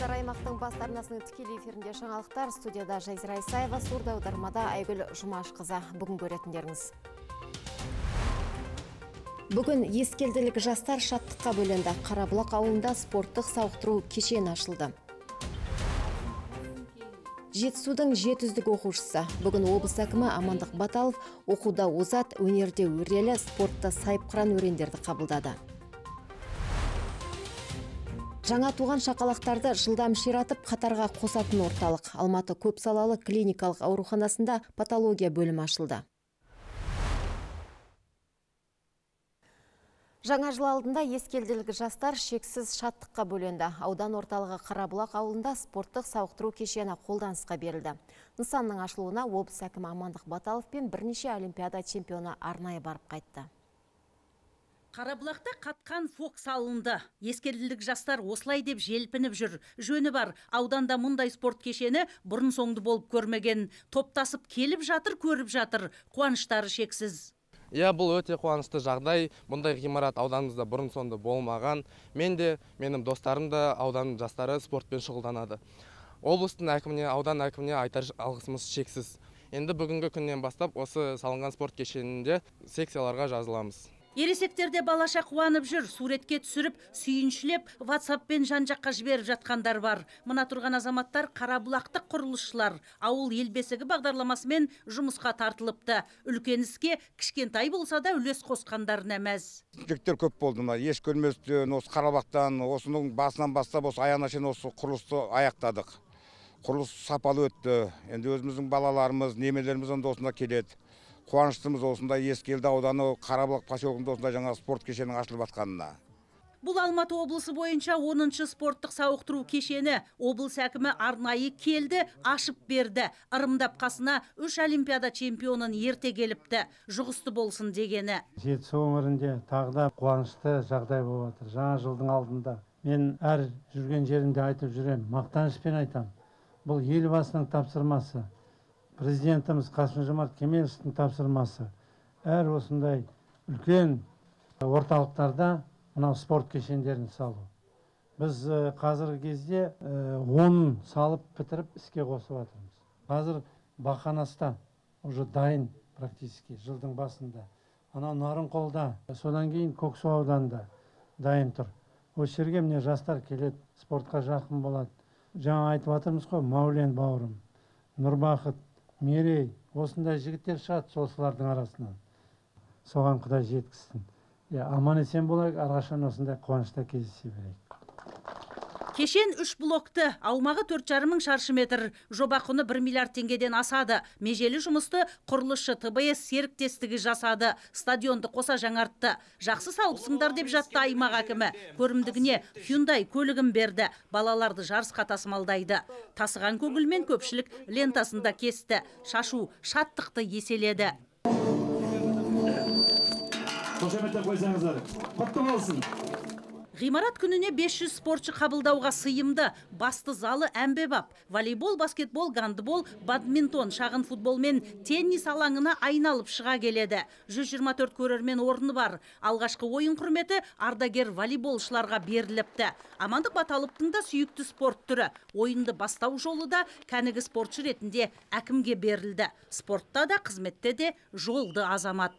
армысыздар аймақтың бас арнасының тікелей эфирінде жаңалықтар. Студияда жазира исаева сурда аудармада айгүл жұмашқызы. Бүгін көретіндеріңіз. Бүгін ескелділік жастар шаттыққа бөленді. Қарабұлақ ауылында спорттық сауықтыру кешені ашылды. Жетісудың жеті оқушысы. Бүгін облыс әкімі амандық баталов оқуда озат өнерде өрелі спортта сайыпқыран өрендерді қабылдады. Жаңа туған шақалақтарды жылдам ширатып қатарға қосатын орталық алматы көпсалалы клиникалық ауруханасында патология бөлімі ашылды Жаңа жыл алдында ескелділігі жастар шексіз шаттыққа бөленді. Аудан орталығы Қарабұлақ ауылында спорттық сауықтыру кешені қолданысқа берілді. Нысанның ашылуына облыс әкімі Амандық Баталов пен бірнеше олимпиада чемпионы арнайы барып қайтты. Қарабұлақта қатқан фок салынды. Ескелділік жастар осылай деп желпініп жүр. Жөні бар, ауданда мұндай спорт кешені бұрын соңды болып көрмеген. Топтасып келіп жатыр, көріп жатыр. Қуаныштары шексіз иә бұл өте қуанышты жағдай бұндай ғимарат ауданымызда бұрын соңды болмаған мен де менің достарым да ауданның жастары спортпен шұғылданады облыстың әкіміне аудан әкіміне айтар алғысымыз шексіз енді бүгінгі күннен бастап осы салынған спорт кешенінде секцияларға жазыламыз ересектерде балаша қуанып жүр суретке түсіріп сүйіншілеп ватсаппен жан жаққа жіберіп жатқандар бар. Мына тұрған азаматтар қарабұлақтық құрылысшылар. Ауыл ел бесігі бағдарламасымен жұмысқа тартылыпты. Үлкен іске кішкентай болса да үлес қосқандарына мәз жігіттер көп болды мына. Еш көрместен осы қарабақтан осының басынан бастап осы аяғына шейін осы құрылысты аяқтадық. Құрылыс сапалы өтті. Енді өзіміздің балаларымыз немелеріміз енді осында келеді. Қуаныштымыз осындай ескелді ауданы қарабұлақ поселогында осындай жаңа спорт кешенінің ашылып жатқанына Бұл Алматы облысы бойынша 10-шы спорттық сауықтыру кешені облыс әкімі арнайы келді, ашып берді. Ырымдап қасына үш олимпиада чемпионын ерте келіпті. Жұғысты болсын дегені. Жетісу өңірінде тағы да қуанышты жағдай болып жатыр. Жаңа жылдың алдында мен әр жүрген жерінде айтып жүремін, мақтанышпен айтамын. Бұл елбасының тапсырмасы президентіміз қасым жомарт кемеловтің тапсырмасы әр осындай үлкен орталықтарда мынау спорт кешендерін салу. Біз қазіргі кезде онын салып бітіріп іске қосып жатырмыз. Қазір бақанаста уже дайын практически жылдың басында. Анау нарынқолда содан кейін көксу ауданында дайын тұр. Осы жерге міне жастар келеді спортқа жақын болады. Жаңа айтып жатырмыз ғой мәулен бауырым нұрбақыт мерей осындай жігіттер шығады осылардың арасынан. Соған құдай жеткізсін. Иә аман есен болайық әрқашан осындай қуанышта кездесе берейік. Кешен үш блокты аумағы төрт жарым мың шаршы метр. Жоба құны бір миллиард теңгеден асады. Межелі жұмысты құрылысшы тбс серіктестігі жасады. Стадионды қоса жаңартты. Жақсы салыпсыңдар деп жатты аймақ әкімі. Көрімдігіне hyundai көлігін берді. Балаларды жарысқа тасымалдайды. Тасыған көңілмен көпшілік лентасында кесті. Шашу шаттықты еселеді. Қошеметтеп қойсаңыздар. Құтты болсын. Ғимарат күніне 500 спортшы қабылдауға сыйымды. Басты залы әмбебап. Волейбол баскетбол гандбол бадминтон шағын футбол мен теннис алаңына айналып шыға келеді. 124 көрермен орны бар. Алғашқы ойын құрметі ардагер волейболшыларға беріліпті. Амандық баталовтың да сүйікті спорт түрі. Ойынды бастау жолы да кәнігі спортшы ретінде әкімге берілді. Спортта да қызметте де жолды азамат.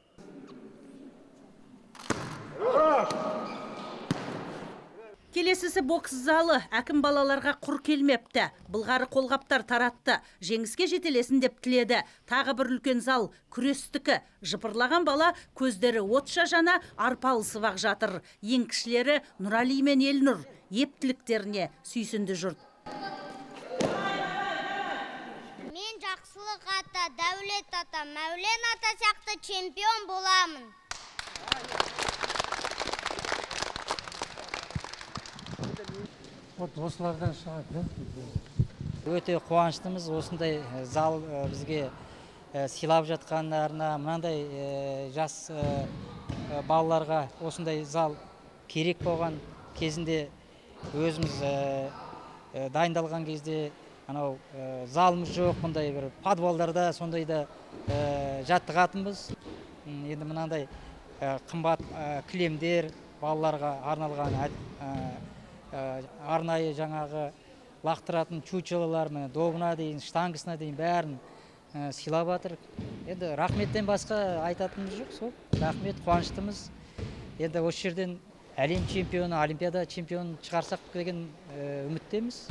Келесісі бокс залы әкім балаларға құр келмепті. Былғары қолғаптар таратты. Жеңіске жетелесін деп тіледі. Тағы бір үлкен зал күрестікі. Жыпырлаған бала көздері отша жана арпалысып ақ жатыр. Ең кішілері нұрали мен елнұр. Ептіліктеріне сүйсінді жұрт. Мен жақсылық ата дәулет ата мәулен ата сияқты чемпион боламын. Вот осылардан шығады өте қуаныштымыз осындай зал бізге сыйлап жатқандарына мынандай жас балаларға осындай зал керек болған кезінде өзіміз дайындалған кезде анау залымыз жоқ мындай бір подвалдарда сондайда жаттығатынбыз. Енді мынандай қымбат кілемдер балаларға арналған арнайы жаңағы лақтыратын чучелолар міне добына дейін штангысына дейін бәрін сыйлап жатыр енді рахметтен басқа айтатынымыз жоқ сол. Рахмет қуаныштымыз. Енді осы жерден әлем чемпионы олимпиада чемпионын шығарсақ деген үміттеміз.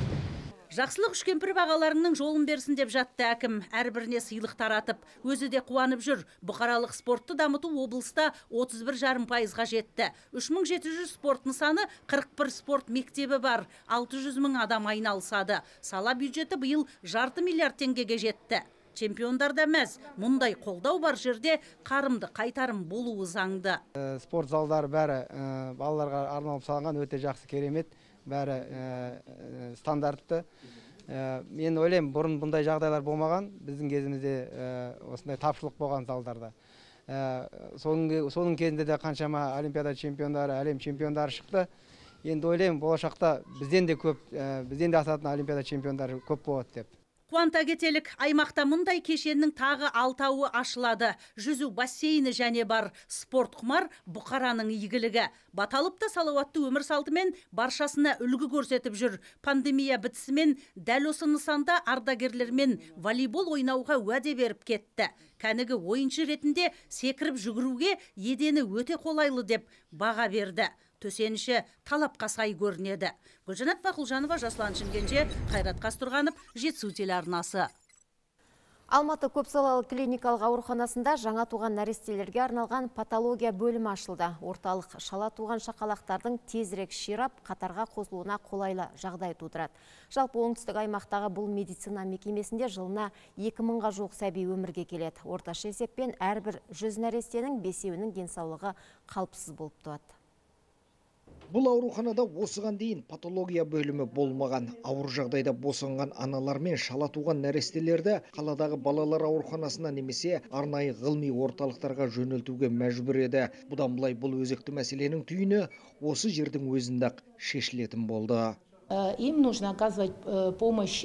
Жақсылық үшкемпір бағаларының жолын берсін деп жатты әкім. Әрбіріне сыйлық таратып өзі де қуанып жүр. Бұқаралық спортты дамыту облыста 31 жарым пайызға жетті. 3700 спорт нысаны 41 спорт мектебі бар. 600 мың адам айналысады. Сала бюджеті биыл жарты миллиард теңгеге жетті. Чемпиондар да мәз. Мұндай қолдау бар жерде қарымды қайтарым болуы заңды. Спорт залдары бәрі балаларға арналып салынған өте жақсы керемет. Бәрі стандартты. Мен ойлаймын бұрын бұндай жағдайлар болмаған біздің кезімізде осындай тапшылық болған залдарда. Соның кезінде де қаншама олимпиада чемпиондары әлем чемпиондары шықты. Енді ойлаймын болашақта бізден де көп бізден де асатын олимпиада чемпиондары көп болады деп. Қуанта кетелік, аймақта мұндай кешеннің тағы алтауы ашылады. Жүзу бассейні және бар спорт құмар бұқараның игілігі. Баталып та салауатты өмір салтымен баршасына үлгі көрсетіп жүр. Пандемия бітісімен дәл осы нысанда ардагерлермен волейбол ойнауға уәде беріп кетті. Кәнігі ойыншы ретінде секіріп жүгіруге едені өте қолайлы деп баға берді төсеніші талапқа сай көрінеді гүлжанат бақұлжанова жасұлан шымкенже қайрат қастұрғанов жетісу телеарнасы Алматы көпсалалы клиникалық ауруханасында жаңа туған нәрестелерге арналған патология бөлімі ашылды. Орталық шала туған шақалақтардың тезірек ширап, қатарға қосылуына қолайлы жағдай тудырады. Жалпы оңтүстік аймақтағы бұл медицина мекемесінде жылына 2000-ға жуық сәби өмірге келеді. Орташа есеппен әрбір 100 нәрестенің бесеуінің денсаулығы қалыпсыз болып туады. Бұл ауруханада осыған дейін патология бөлімі болмаған. Ауыр жағдайда босанған аналар мен шала туған нәрестелерді қаладағы балалар ауруханасына немесе арнайы ғылыми орталықтарға жөнелтуге мәжбүр еді. Бұдан былай бұл өзекті мәселенің түйіні осы жердің өзінде шешілетін болды. Им нужно оказывать помощь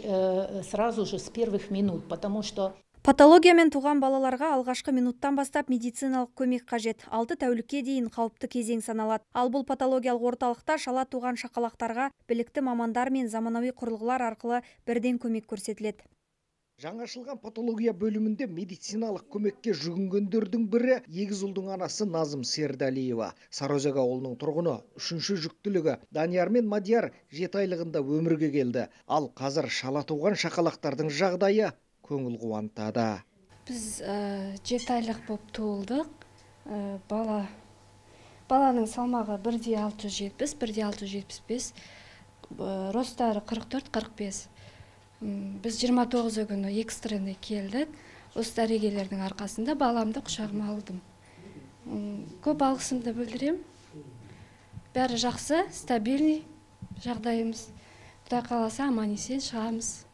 сразу же с первых минут, потому что Патологиямен туған балаларға алғашқы минуттан бастап медициналық көмек қажет. Алты тәулікке дейін қауіпті кезең саналады. Ал бұл патологиялық орталықта шала туған шақалақтарға білікті мамандар мен заманауи құрылғылар арқылы бірден көмек көрсетіледі. Жаңашылған патология бөлімінде медициналық көмекке жүгінгендердің бірі егіз ұлдың анасы Назым Сердалиева. Сарыөзек ауылының тұрғыны үшінші жүктілігі Данияр мен Мадияр жеті айлығында өмірге келді. Ал қазір шала туған шақалақтардың жағдайы көңіл қуантады. Біз жеті айлық болып туылдық. Бала баланың салмағы бірде алты жүз жетпіс бірде алты жүз жетпіс бес ростары қырық төрт қырық бес. Біз жиырма тоғызы күні экстренный келдік. Осы дәрігерлердің арқасында баламды құшағыма алдым. Көп алғысымды білдіремін бәрі жақсы стабильный жағдайымыз. Құдай қаласа аман есен шығамыз.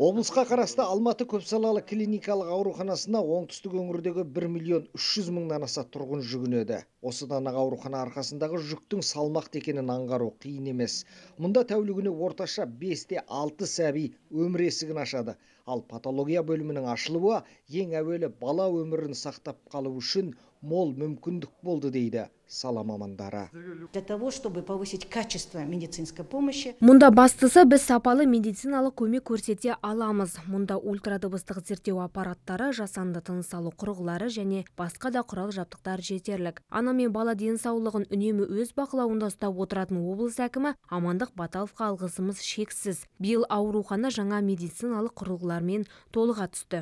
Облысқа қарасты алматы көпсалалы клиникалық ауруханасына оңтүстік өңірдегі 1 миллион 300 мыңнан аса тұрғын жүгінеді. Осыдан ақ аурухана арқасындағы жүктің салмақты екенін аңғару қиын емес. Мұнда тәулігіне орташа 5-те 6 сәби өмір есігін ашады. Ал патология бөлімінің ашылуы ең әуелі бала өмірін сақтап қалу үшін мол мүмкіндік болды дейді сала мамандары. Для того чтобы повысить качество медицинской помощи мұнда бастысы біз сапалы медициналық көмек көрсете аламыз. Мұнда ультрадыбыстық зерттеу аппараттары жасанды тыныс алу құрылғылары және басқа да құрал жабдықтар жетерлік. Ана мен бала денсаулығын үнемі өз бақылауында ұстап отыратын облыс әкімі амандық баталовқа алғысымыз шексіз. Биыл аурухана жаңа медициналық құрылғылармен толыға түсті.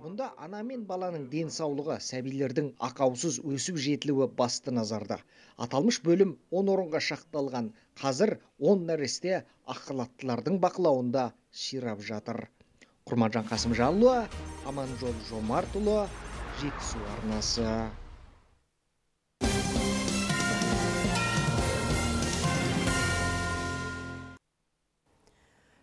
Мұнда ана мен баланың денсаулығы сәбилердің ақаусыз өсіп жетілуі басты назарда. Аталмыш бөлім 10 орынға шақталған. Қазір 10 нәресте ақ халаттылардың бақылауында ширап жатыр. Құрманжан қасымжанұлы аманжол жомартұлы жетісу арнасы.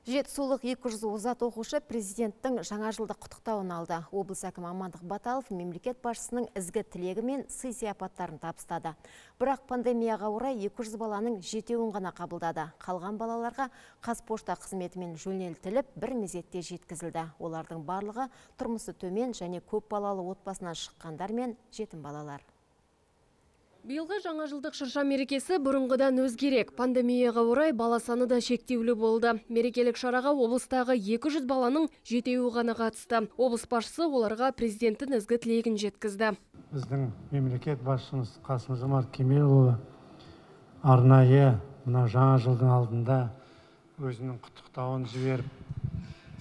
Жетісулық 200 озат оқушы президенттің жаңа жылдық құттықтауын алды. Облыс әкімі Амандық Баталов мемлекет басшысының ізгі тілегі мен сый сияпаттарын табыстады. Бірақ пандемияға орай 200 баланың жетеуін ғана қабылдады. Қалған балаларға Қазпошта қызметімен жөнелтіліп, бір мезетте жеткізілді. Олардың барлығы тұрмысы төмен және көп балалы отбасынан шыққандар мен жетім балалар Биылғы жаңа жылдық шырша мерекесі бұрынғыдан өзгерек. Пандемияға орай бала саны да шектеулі болды. Мерекелік шараға облыстағы 200 баланың жетеуі ғана қатысты. Облыс басшысы оларға президенттің ізгі тілегін жеткізді. Біздің мемлекет басшымыз Қасым Жомарт Кемелұлы арнайы мына жаңа жылдың алдында өзінің құттықтауын жіберіп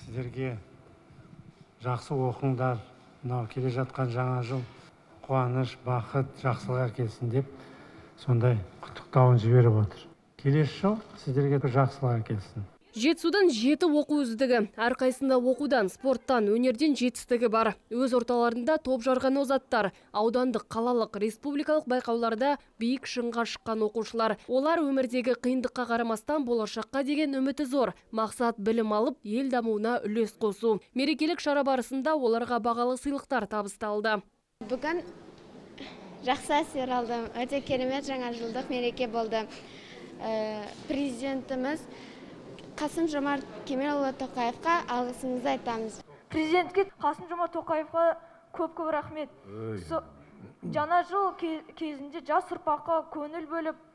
сіздерге жақсы оқыңдар мынау келе жатқан жаңа жыл қуаныш бақыт жақсылық әкелсін деп сондай құттықтауын жіберіп отыр келесі жыл сіздерге жақсылық әкелсін Жетісудан жеті оқу үздігі. Әрқайсында оқудан, спорттан, өнерден жетістігі бар. Өз орталарында топ жарған озаттар, аудандық, қалалық, республикалық байқауларда биік шыңға шыққан оқушылар. Олар өмірдегі қиындыққа қарамастан болашаққа деген үміті зор. Мақсат білім алып, ел дамуына үлес қосу. Мерекелік шара барысында оларға бағалы сыйлықтар табысталды. Бүгін жақсы әсер алдым. Өте керемет жаңа жылдық мереке болды. Президентіміз қасым жомарт кемелұлы тоқаевқа алғысымызды айтамыз. Президентке қасым жомарт тоқаевқа көп көп рахмет. Жаңа жыл кезінде жас ұрпаққа көңіл бөліп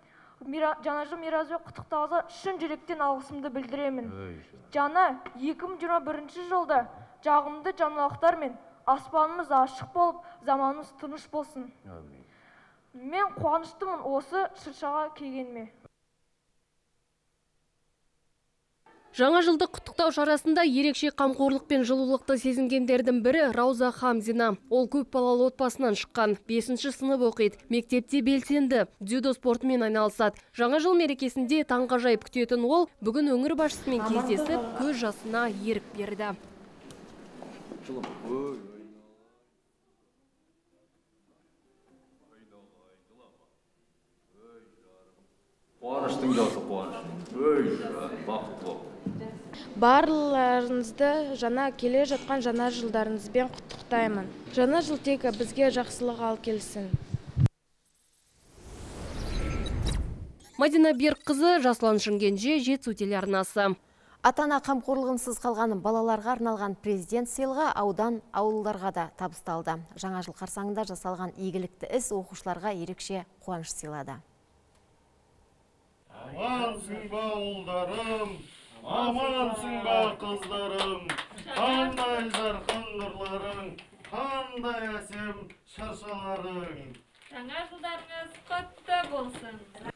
жаңа жыл мейразбен құттықтауға шын жүректен алғысымды білдіремін. Жаңа 2021 жылда жағымды жаңалықтар аспанымыз ашық болып заманымыз тыныш болсын. Мен қуаныштымын осы шыршаға келгеніме. Жаңа жылды құттықтау шарасында ерекше қамқорлық пен жылулықты сезінгендердің бірі Рауза Хамзина. Ол көп балалы отбасынан шыққан, 5 сынып оқиды, мектепте белсенді, дзюдо спортымен айналысады. Жаңа жыл мерекесінде таңғажайып күтетін ол бүгін өңір басшысымен кездесіп, көз жасына ерік берді. Қуаныштың дауысы қуаныш. Өй бақытты барларыңызды жаңа келе жатқан жаңа жылдарыңызбен құттықтаймын. Жаңа жыл тек бізге жақсылық алып келсін. Мадина берікқызы жасұлан шымкенже жетісу телеарнасы. Ата ана қамқорлығынсыз қалған балаларға арналған президент сыйлығы аудан ауылдарға да табысталды. Жаңа жыл қарсаңында жасалған игілікті іс оқушыларға ерекше қуаныш сыйлады. амансың ба ұлдарым амансың ба қыздарым қандай жарқын нұрларың қандай әсем шыршаларың жаңа жылдарыңыз құтты болсын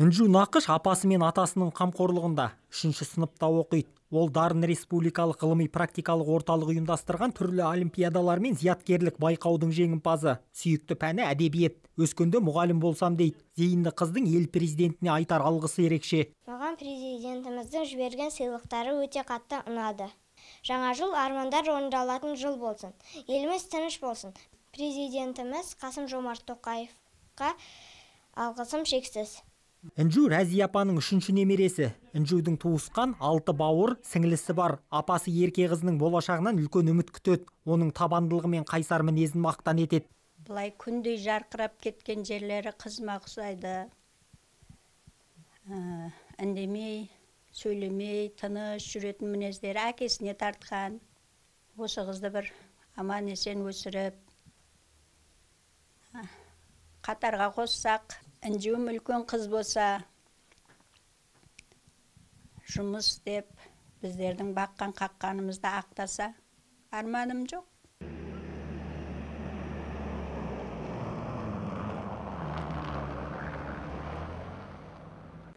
Інжу нақыш апасы мен атасының қамқорлығында үшінші сыныпта оқиды. Ол дарын республикалық ғылыми практикалық орталық ұйымдастырған түрлі олимпиадалар мен зияткерлік байқаудың жеңімпазы. Сүйікті пәні әдебиет. Өскенде мұғалім болсам дейді. Зейінді қыздың ел президентіне айтар алғысы ерекше. Маған президентіміздің жіберген сыйлықтары өте қатты ұнады. Жаңа жыл армандар орындалатын жыл болсын. Еліміз тыныш болсын. Президентіміз қасым жомарт тоқаевқа алғысым шексіз. Інжу рәзия апаның үшінші немересі. Інжудің туысқан алты бауыр сіңлісі бар. Апасы ерке қызының болашағынан үлкен үміт күтеді. Оның табандылығы мен қайсар мінезін мақтан етеді. Былай күндей жарқырап кеткен жерлері қызыма ұқсайды. Үндемей сөйлемей тыныш жүретін мінездері әкесіне тартқан. Осы қызды бір аман есен өсіріп қатарға қоссақ. Інжуім үлкен қыз болса жұмыс істеп біздердің баққан қаққанымызды ақтаса арманым жоқ.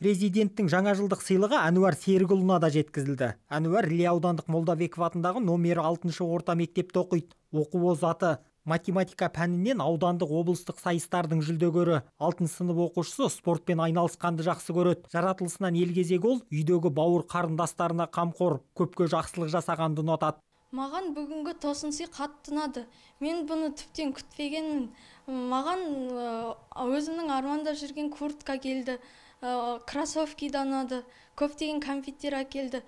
Президенттің жаңа жылдық сыйлығы әнуар серікұлына да жеткізілді. Әнуар іле аудандық молдабеков атындағы номері алтыншы орта мектепте оқиды. Оқу озаты. Математика пәнінен аудандық облыстық сайыстардың жүлдегері. Алтын сынып оқушысы спортпен айналысқанды жақсы көреді. Жаратылысынан елгезек ол үйдегі бауыр қарындастарына қамқор. Көпке жақсылық жасағанды ұнатады. Маған бүгінгі тосын сый қатты ұнады. Мен бұны тіптен күтпегенмін. Маған өзімнің армандап жүрген куртка келді. Кроссовки да ұнады. Көптеген кәмпиттер әкелді.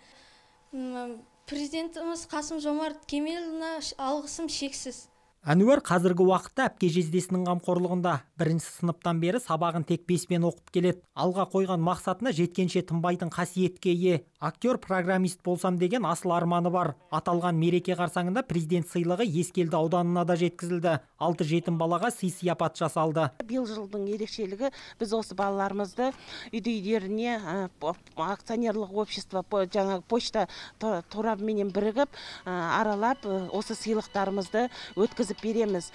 Президентіміз қасым жомарт кемелұлына алғысым шексіз. Әнуар қазіргі уақытта әпке жездесінің қамқорлығында бірінші сыныптан бері сабағын тек беспен оқып келеді. Алға қойған мақсатына жеткенше тынбайтын қасиетке ие. Актер программист болсам деген асыл арманы бар. Аталған мереке қарсаңында президент сыйлығы ескелді ауданына да жеткізілді. Алты жетім балаға сый сияпат жасалды. Биыл жылдың ерекшелігі біз осы балаларымызды үйді үйлеріне акционерлік общество жаңағы почта торабыменен бірігіп аралап осы сыйлықтарымызды өткізіп береміз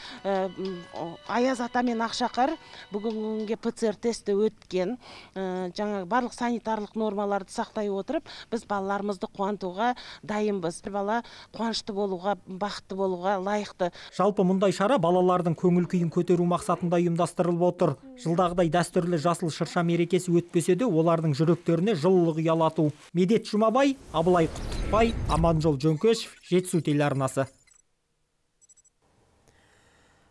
аяз ата мен ақшақар бүгінгі күнге пцр тесті өткен жаңағы барлық санитарлық нормаларды сақтай отырып біз балаларымызды қуантуға дайынбыз. Бала қуанышты болуға бақытты болуға лайықты. Жалпы мұндай шара балалардың көңіл күйін көтеру мақсатында ұйымдастырылып отыр. Жылдағыдай дәстүрлі жасыл шырша мерекесі өтпесе де олардың жүректеріне жылылық ұялату. Медет жұмабай абылай құттықбай аманжол жөнкешев жетісу телеарнасы.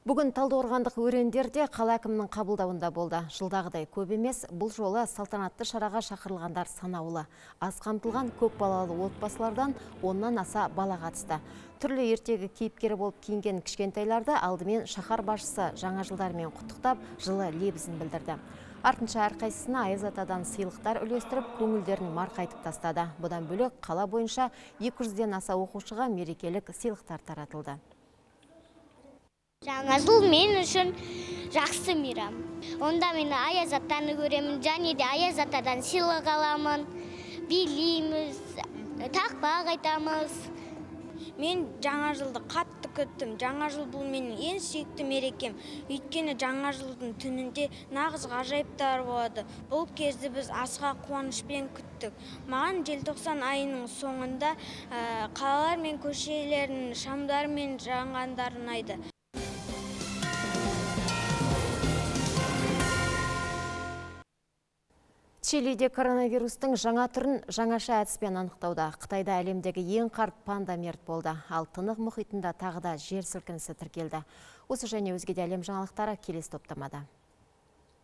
Бүгін талдықорғандық өрендер де қала әкімінің қабылдауында болды. Жылдағыдай көп емес, бұл жолы салтанатты шараға шақырылғандар санаулы. Аз қамтылған көп балалы отбасылардан оннан аса бала қатысты. Түрлі ертегі кейіпкері болып киінген кішкентайларды алдымен шаһар басшысы жаңа жылдармен құттықтап, жылы лебізін білдірді. Артынша әрқайсысына аяз атадан сыйлықтар үлестіріп, көңілдерін марқайтып тастады. Бұдан бөлек қала бойынша 200-ден аса оқушыға мерекелік сыйлықтар таратылды. Жаңа жыл мен үшін жақсы мейрам. Онда мен аяз атаны көремін және де аяз атадан сыйлық аламын. Билейміз тақпақ айтамыз. Мен жаңа жылды қатты күттім. Жаңа жыл бұл менің ең сүйікті мерекем. Өйткені жаңа жылдың түнінде нағыз ғажайыптар болады. Бұл кезді біз асыға қуанышпен күттік. Маған желтоқсан айының соңында қалалар мен көшелердің шамдарымен жанғандары ұнайды. Чилиде коронавирустың жаңа түрін жаңаша әдіспен анықтауда. Қытайда әлемдегі ең қарт панда мерт болды. Ал тынық мұхитында тағы да жер сілкінісі тіркелді. Осы және өзге де әлем жаңалықтары келесі топтамада.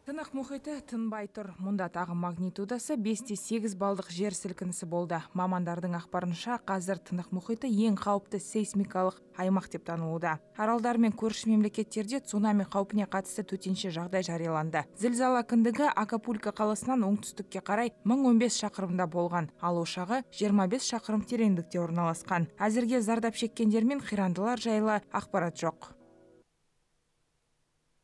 Тынық мұхиты тынбай тұр. Мұнда тағы магнитудасы 5-8 балдық жер сілкінісі болды. Мамандардың ақпарынша қазір тынық мұхиты ең қауіпті сейсмикалық аймақ деп танылуда. Аралдар мен көрші мемлекеттерде цунами қаупіне қатысты төтенше жағдай жарияланды. Зілзала кіндігі Акапулько қаласынан оңтүстікке қарай 1015 шақырымда болған, ал ошағы 25 шақырым тереңдікте орналасқан. Әзірге зардап шеккендер мен қирандылар жайлы ақпарат жоқ.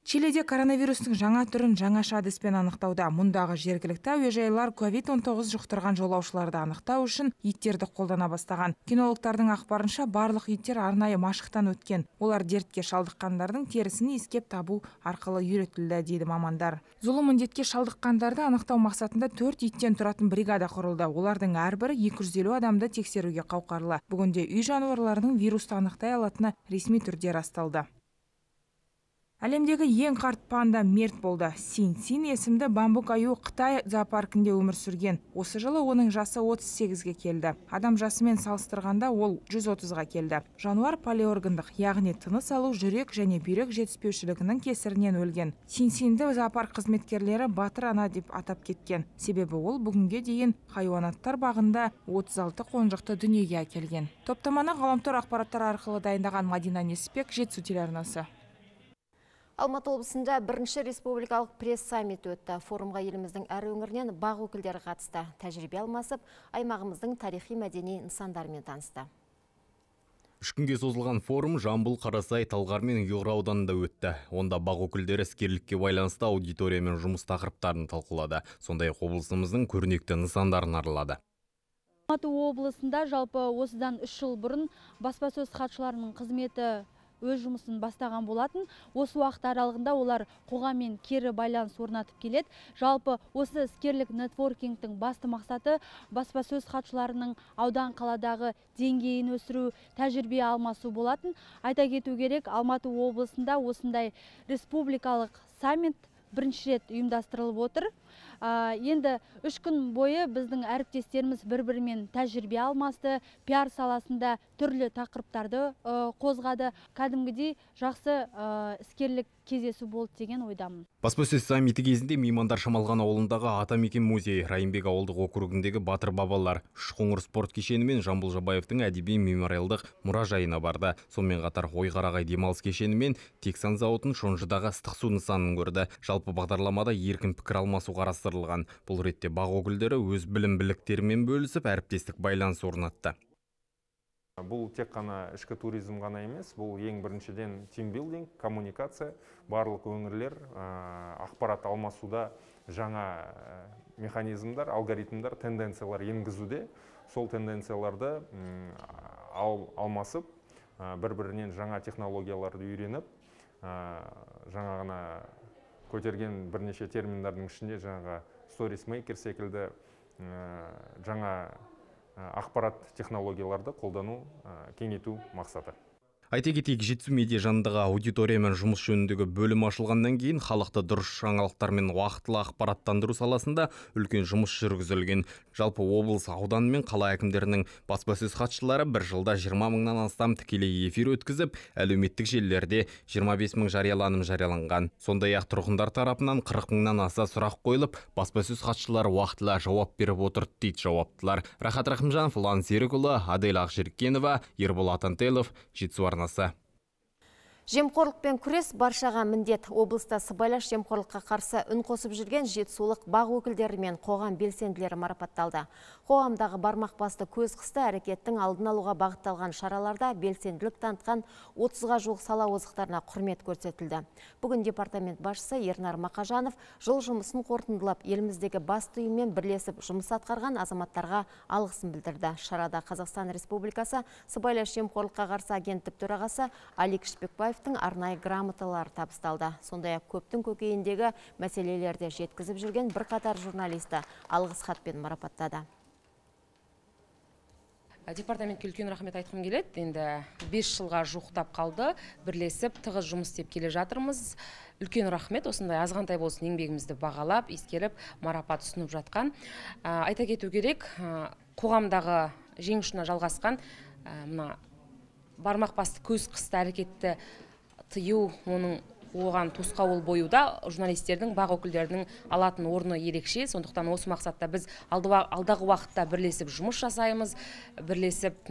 Чилиде коронавирустың жаңа түрін жаңаша әдіспен анықтауда. Мұндағы жергілікті әуежайлар COVID-19 жұқтырған жолаушыларды анықтау үшін иттерді қолдана бастаған. Кинологтардың ақпарынша барлық иттер арнайы машықтан өткен. Олар дертке шалдыққандардың терісін иіскеп табу арқылы үйретілді дейді мамандар. Зұлым індетке шалдыққандарды анықтау мақсатында төрт иттен тұратын бригада құрылды. Олардың әрбірі 250 адамды тексеруге қауқарлы. Бүгінде үй жануарларының вирусты анықтай алатыны ресми түрде расталды әлемдегі ең қарт панда мерт болды. Син син есімді бамбук аю қытай зоопаркінде өмір сүрген. Осы жылы оның жасы 38-ге келді. Адам жасымен салыстырғанда ол 130-ға келді. Жануар полиоргандық яғни тыныс алу жүрек және бүйрек жетіспеушілігінің кесірінен өлген. Син синді зоопарк қызметкерлері батыр ана деп атап кеткен. Себебі ол бүгінге дейін хайуанаттар бағында 36 қонжықты дүниеге әкелген. Топтаманы ғаламтор ақпараттар арқылы дайындаған мадина несіпбек жетісу телеарнасы. Алматы облысында бірінші республикалық пресс-саммит өтті. Форумға еліміздің әр өңірінен бақ өкілдері қатысты. Тәжірибе алмасып, аймағымыздың тарихи мәдени нысандарымен танысты. Үш күнге созылған форум Жамбыл, Қарасай, Талғар мен Ұйғыр ауданында өтті. Онда бақ өкілдері іскерлікке байланысты аудиториямен жұмыс тақырыптарын талқылады. Сондай-ақ облысымыздың көрнекті нысандарын аралады. Алматы облысында жалпы осыдан үш жыл бұрын баспасөз хатшыларының қызметі өз жұмысын бастаған болатын. Осы уақыт аралығында олар қоғаммен кері байланыс орнатып келеді. Жалпы осы іскерлік нетворкингтің басты мақсаты баспасөз хатшыларының аудан қаладағы деңгейін өсіру тәжірибе алмасу болатын. Айта кету керек алматы облысында осындай республикалық саммит бірінші рет ұйымдастырылып отыр. Енді үш күн бойы біздің әріптестеріміз бір бірімен тәжірибе алмасты пиар саласында түрлі тақырыптарды қозғады. Кәдімгідей жақсы іскерлік кездесу болды деген ойдамын. Баспасөз саммиті кезінде меймандар шамалған ауылындағы атамекен музейі райымбек ауылдық округіндегі батыр бабалар үшқоңыр спорт кешені мен жамбыл жабаевтың әдеби мемориалдық мұражайына барды. Сонымен қатар ойқарағай демалыс кешені мен тексан зауытын шонжыдағы ыстық су нысанын көрді. Жалпы бағдарламада еркін пікір алмасу қарастырылған. Бұл ретте бақ өкілдері өз білім біліктерімен бөлісіп әріптестік байланыс орнатты. Бұл тек қана ішкі туризм ғана емес бұл ең біріншіден тимбилдинг коммуникация барлық өңірлер ақпарат алмасуда жаңа механизмдар алгоритмдар тенденциялар енгізуде. Сол тенденцияларды алмасып бір бірінен жаңа технологияларды үйреніп жаңа ғана көтерген бірнеше терминдардың ішінде жаңағы сторисмейкер секілді жаңа ақпарат технологияларды қолдану кеңейту мақсаты. Айта кетейік жетісу медиа жанындағы аудиториямен жұмыс жөніндегі бөлім ашылғаннан кейін халықты дұрыс жаңалықтармен уақытылы ақпараттандыру саласында үлкен жұмыс жүргізілген. Жалпы облыс аудан мен қала әкімдерінің баспасөз хатшылары бір жылда 20 мыңнан астам тікелей эфир өткізіп әлеуметтік желілерде 25 мың жарияланым жарияланған. Сондай ақ тұрғындар тарапынан 40 мыңнан аса сұрақ қойылып баспасөз хатшылары уақытылы жауап беріп отырды дейді жауаптылар. Рахат рахымжанов ұлан серікұлы адель ақжеркенова ербол атантелов жетісу utdannelse. Жемқорлықпен күрес баршаға міндет. Облыста сыбайлас жемқорлыққа қарсы үн қосып жүрген жетісулық бақ өкілдері мен қоғам белсенділері марапатталды. Қоғамдағы бармақ басты көз қысты әрекеттің алдын алуға бағытталған шараларда белсенділік танытқан 30-ға жуық сала озықтарына құрмет көрсетілді. Бүгін департамент басшысы Ернар Мақажанов жыл жұмысын қорытындылап, еліміздегі басты ұйыммен бірлесіп жұмыс атқарған азаматтарға алғысын білдірді. Шарада Қазақстан Республикасы сыбайлас жемқорлыққа қарсы агенттік төрағасы Алик Шпекбаевтың арнайы грамоталары табысталды. Сондай-ақ көптің көкейіндегі мәселелерді жеткізіп жүрген бірқатар журналисті алғыс хатпен марапаттады. Департаментке үлкен рахмет айтқым келеді. Енді бес жылға жуықтап қалды. Бірлесіп тығыз жұмыс істеп келе жатырмыз. Үлкен рахмет. Осындай азғантай болсын еңбегімізді бағалап ескеріп марапат ұсынып жатқан. Айта кету керек қоғамдағы жең ұшына жалғасқан мына бармақ басты көз қысты әрекетті тыю оның оған тосқауыл боюда журналистердің бақ өкілдерінің алатын орны ерекше. Сондықтан осы мақсатта біз алдағы уақытта бірлесіп жұмыс жасаймыз бірлесіп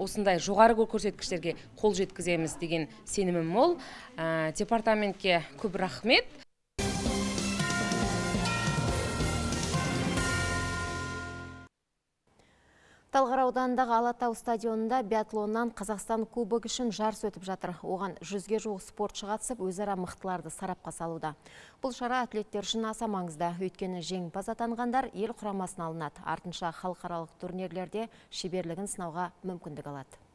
осындай жоғары көрсеткіштерге қол жеткіземіз деген сенімім мол. Департаментке көп рахмет. Талғар ауданындағы Алатау стадионында биатлоннан Қазақстан кубок үшін жарыс өтіп жатыр. Оған жүзге жуық спортшы қатысып, өзара мықтыларды сарапқа салуда. Бұл шара атлеттер үшін аса маңызды. Өйткені жеңімпаз атанғандар ел құрамасына алынады. Артынша халықаралық турнирлерде шеберлігін сынауға мүмкіндік алады.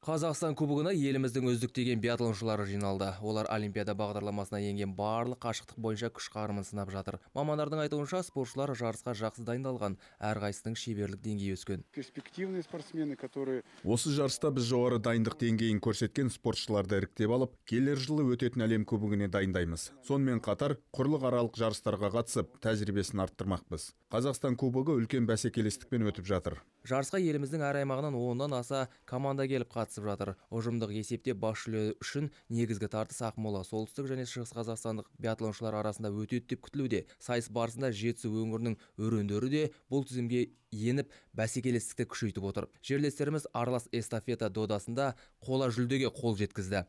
Қазақстан кубогына еліміздің үздіктеген биатлоншылары жиналды. Олар Олимпиада бағдарламасына енген барлық қашықтық бойынша күш қарымын сынап жатыр. Мамандардың айтуынша спортшылар жарысқа жақсы дайындалған, әрқайсысының шеберлік деңгейі өскен. Перспективные спортсмены, которые Осы жарыста біз жоғары дайындық деңгейін көрсеткен спортшыларды іріктеп алып, келер жылы өтетін әлем кубогіне дайындаймыз. Сонымен қатар құрлық аралық жарыстарға қатысып, тәжірибесін арттырмақпыз. Қазақстан кубогы үлкен бәсекелестікпен өтіп жатыр. Жарысқа еліміздің әр аймағынан оннан аса команда келіп қатысып жатыр. Ұжымдық есепте бас жүлде үшін негізгі тартыс Ақмола, солтүстік және шығыс қазақстандық биатлоншылар арасында өтеді деп күтілуде. Сайыс барысында жетісу өңірінің өрендері де бұл тізімге еніп бәсекелестікті күшейтіп отыр. Жерлестеріміз аралас эстафета додасында қола жүлдеге қол жеткізді.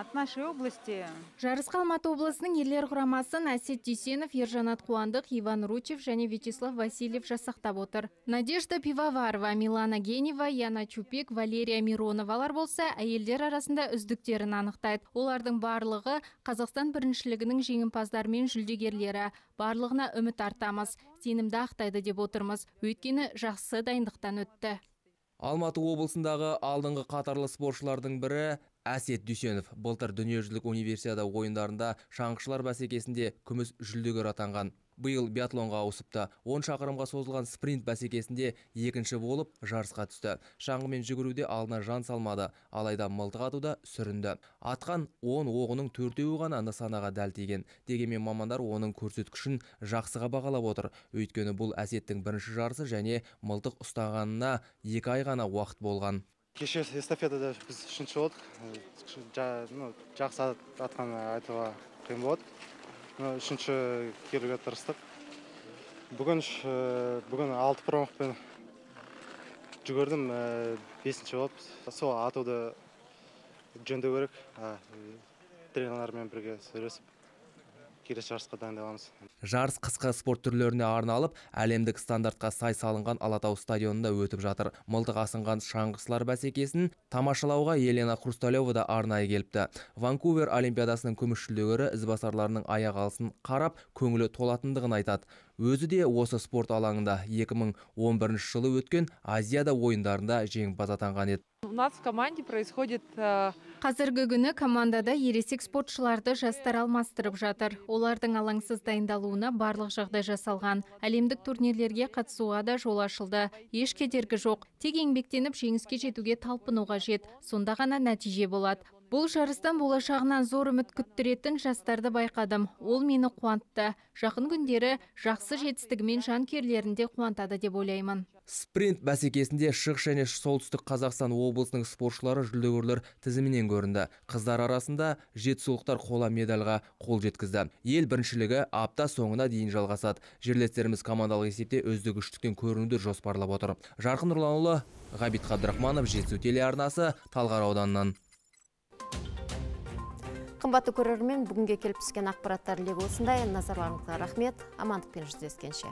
От нашей области. Жарысқа Алматы облысының ерлер құрамасын Әсет Дүйсенов, Ержанат Қуандық, Иван Ручев және Вячеслав Васильев жасақтап отыр. Надежда Пивоварова, Милана Генева, Яна Чупик, Валерия Мироновалар болса, әйелдер арасында үздіктерін анықтайды. Олардың барлығы Қазақстан біріншілігінің жеңімпаздары мен жүлдегерлері. Барлығына үміт артамыз. Сенімді ақтайды деп отырмыз. Өйткені жақсы дайындықтан өтті. Алматы облысындағы алдыңғы қатарлы спортшылардың бірі Әсет Дүйсенов былтыр дүниежүзілік универсиада ойындарында шаңғышылар бәсекесінде күміс жүлдегер атанған. биыл биатлонға ауысыпты. 10 шақырымға созылған спринт бәсекесінде екінші болып жарысқа түсті. Шаңғымен жүгіруде алдына жан салмады. Алайда мылтық атуда сүрінді. Атқан 10 оғының төртеуі ғана нысанаға дәл тиген. Дегенмен мамандар оның көрсеткішін жақсыға бағалап отыр. Өйткені бұл әсеттің бірінші жарысы және мылтық ұстағанына екі ай ғана уақыт болған. Кеше эстафетада біз үшінші болдық жақсы атқан айтуға қиын болады. Үшінші келуге тырыстық. Бүгін бүгін алты промахпен жүгірдім. Бесінші болып сол атуды жөндеу керек. Тренерлармен бірге сөйлесіп. Келесі жарысқа дайындаламыз. Жарыс қысқы спорт түрлеріне арналып әлемдік стандартқа сай салынған алатау стадионында өтіп жатыр. Мылтық асынған шаңғышылар бәсекесін тамашалауға елена хрусталева да арнайы келіпті. Ванкувер олимпиадасының күміс жүлдегері ізбасарларының аяқ алысын қарап көңілі толатындығын айтады. Өзі де осы спорт алаңында 2011 жылы өткен азияда ойындарында жеңімпаз атанған еді. У нас в команде происходит э, қазіргі күні командада ересек спортшыларды жастар алмастырып жатыр. Олардың алаңсыз дайындалуына барлық жағдай жасалған. Әлемдік турнирлерге қатысуға да жол ашылды. Еш кедергі жоқ. Тек еңбектеніп жеңіске жетуге талпыну қажет сонда ғана нәтиже болады. Бұл жарыстан болашағынан зор үміт күттіретін жастарды байқадым. Ол мені қуантты. Жақын күндері жақсы жетістігімен жанкүйерлерін де қуантады деп ойлаймын. Спринт бәсекесінде шығыс және солтүстік қазақстан облысының спортшылары жүлдегерлер тізімінен көрінді. Қыздар арасында жетісулықтар қола медальға қол жеткізді. Ел біріншілігі апта соңына дейін жалғасады. Жерлестеріміз командалық есепте үздік үштіктен көрінуді жоспарлап отыр. Жарқын нұрланұлы ғабит қабдырахманов жетісу телеарнасы талғар ауданынан. Қымбатты көрермен бүгінге келіп түскен ақпараттар легі осындай. Назарларыңызға рахмет. Амандықпен жүздескенше.